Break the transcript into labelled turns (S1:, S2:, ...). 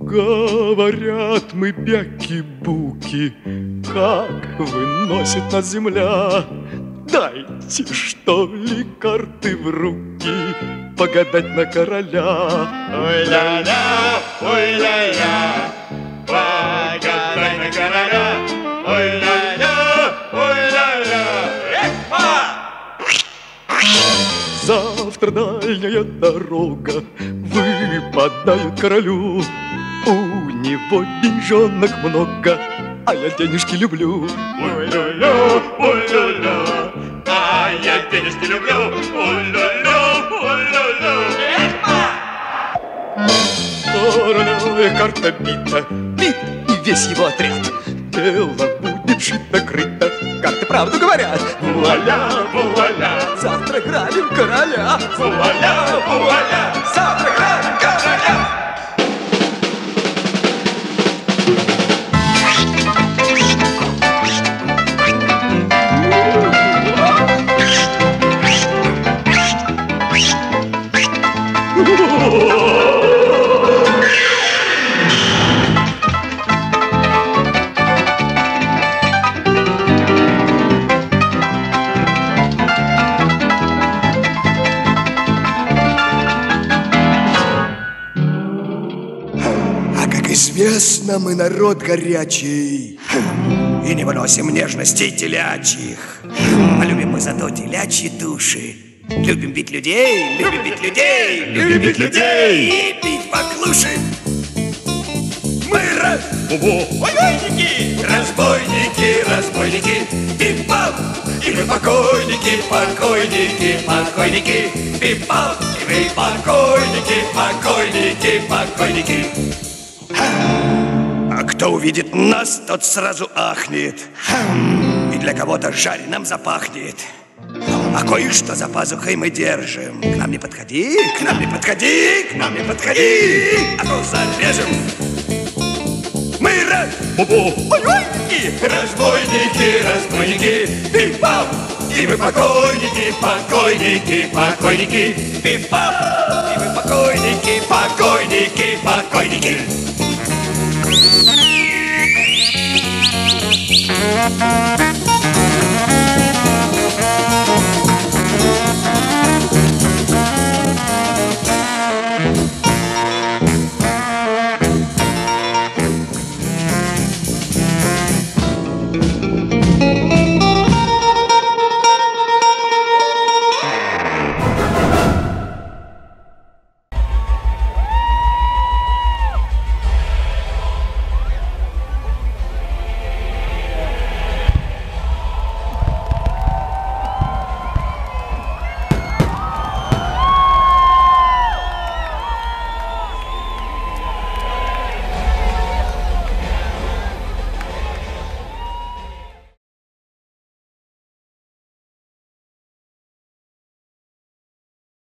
S1: Говорят мы бяки-буки, как выносит нас земля. Дайте, что ли, карты в руки, погадать на короля.
S2: Ой-ля-ля, ой-ля-ля, погадай на
S1: Дальняя дорога выпадает королю. У него деньжонок много, а я денежки люблю.
S2: Ой-ля-ля, ой-ля-ля, а я денежки люблю. Ой-ля-ля, ой-ля-ля.
S1: Короля карта бита, бит и весь его отряд. Дело будет шито-крыто, карты правду говорят.
S2: Вуаля, вуаля,
S1: Завтра грабим короля.
S2: вуаля, вуаля.
S1: Завтра
S3: известно, мы народ горячий. И не выносим нежностей телячьих. А любим мы зато телячьи души. Любим бить людей, любим бить людей Любим бить людей И бить поклуши Мы разбойники Разбойники, разбойники. Пим-пам И мы покойники, покойники, покойники. Пим-пам И мы покойники, покойники, покойники а кто увидит нас, тот сразу ахнет. И для кого-то жареным запахнет. А кое-что за пазухой мы держим. К нам не подходи, к нам не подходи, к нам не подходи А то зарежем Мы разбойники, разбойники, разбойники Пим-пам! И мы покойники, покойники, покойники Пим-пам! И мы покойники, покойники,